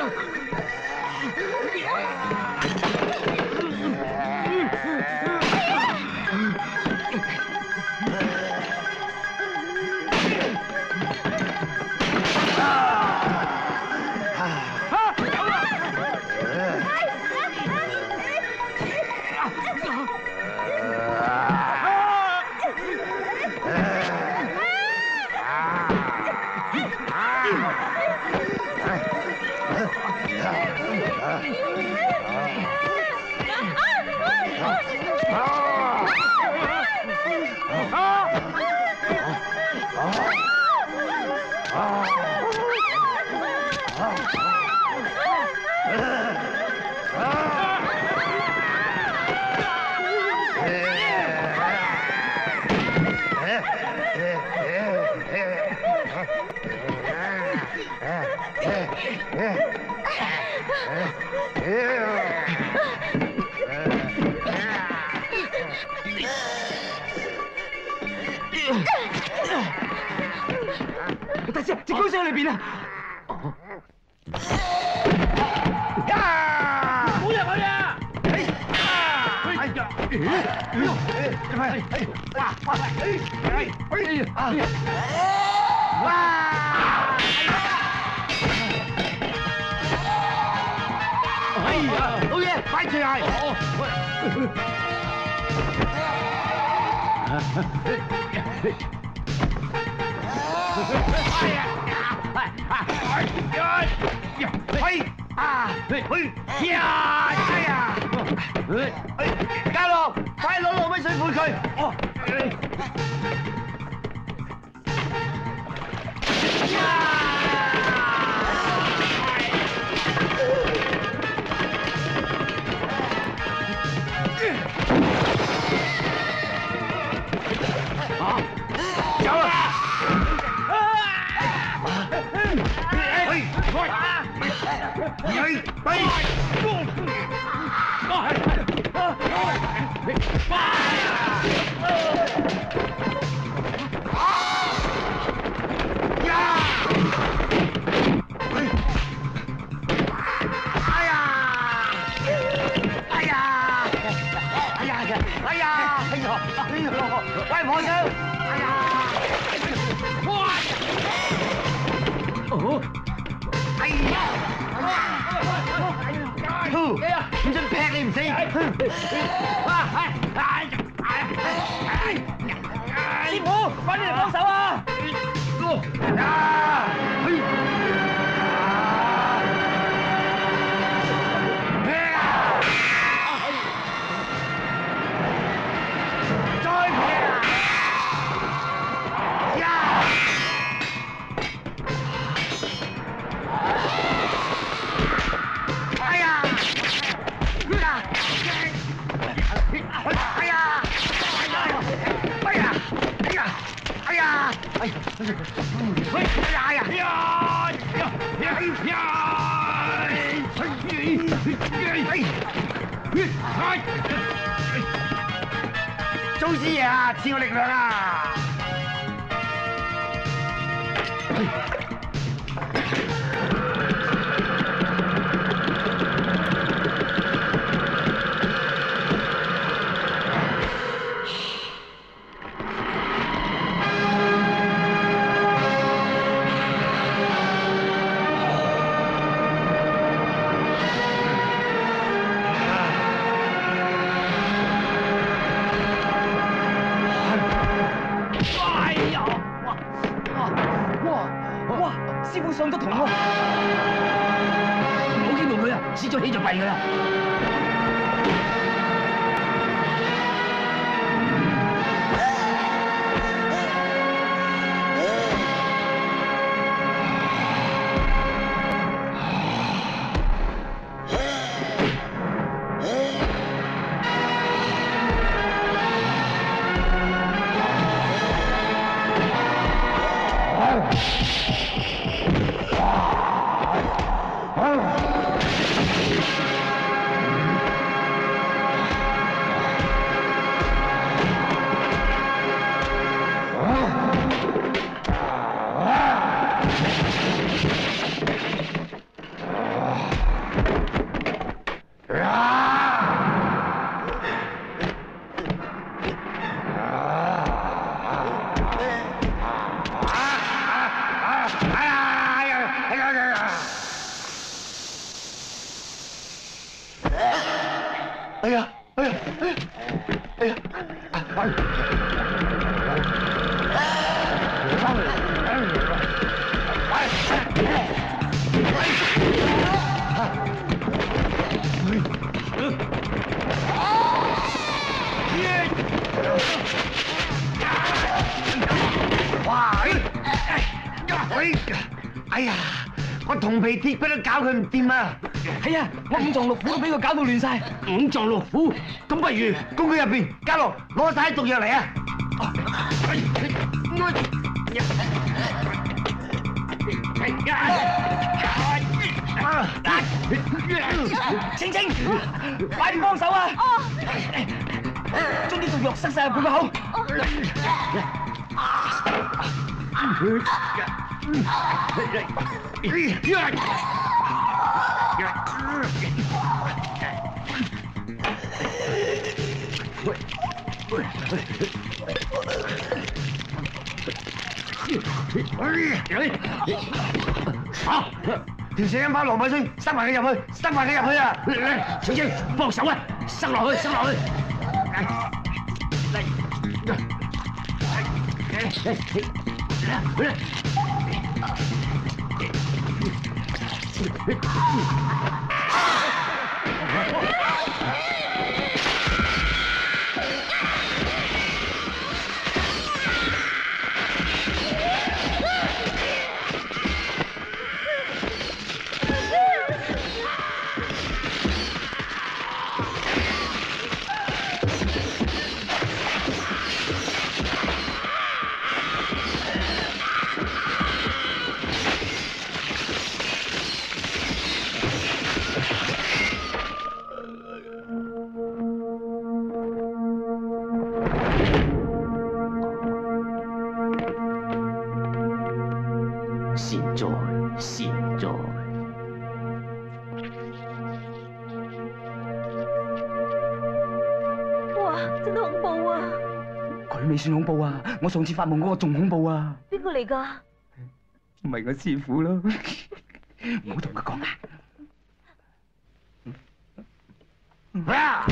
Ah! 大师，隻高手喺裏邊啊！哎呀！哇！哇！哎！哎呀！哇！哎呀！老爺，快除鞋！哎呀！哎呀！嘿啊！嘿呀！哎呀！哎，家乐，快攞糯米水陪佢。哦。呀！哎呀！哇！哦！哎呀！呼！唔准劈你唔死！哇！哎！哎！哎！師傅，快啲嚟帮手啊！呀！哎呀！喂！哎呀！哎呀！呀！呀！呀！祖師爺啊，賜我力量啊！哎輸咗起哎呀，哎呀，哎呀，哎呀，哎呀！哇！哎，哎呀，我銅皮鐵骨都搞佢唔掂啊！係啊，我五臟六腑都俾佢搞到亂晒。五臟六腑，咁不如公佢入邊，家樂攞晒毒藥嚟啊！青青，快啲幫手啊！將啲毒藥塞晒入佢個口。好，條死人把羅米星塞埋佢入去，塞埋佢入去啊！青青，幫手啊！塞落去，塞落去。善哉善在。哇，真係恐怖啊！佢未算恐怖啊，我上次發夢嗰個仲恐怖啊！邊個嚟㗎？咪我師傅咯，唔好同佢講啊！啊！